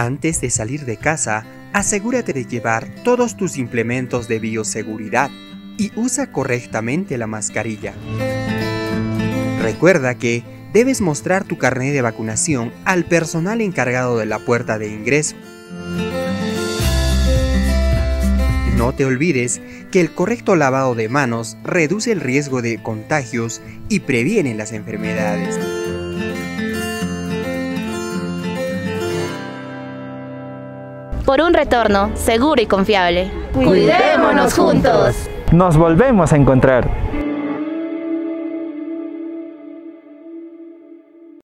Antes de salir de casa, asegúrate de llevar todos tus implementos de bioseguridad y usa correctamente la mascarilla. Recuerda que debes mostrar tu carnet de vacunación al personal encargado de la puerta de ingreso. No te olvides que el correcto lavado de manos reduce el riesgo de contagios y previene las enfermedades. Por un retorno seguro y confiable. Cuidémonos juntos. Nos volvemos a encontrar.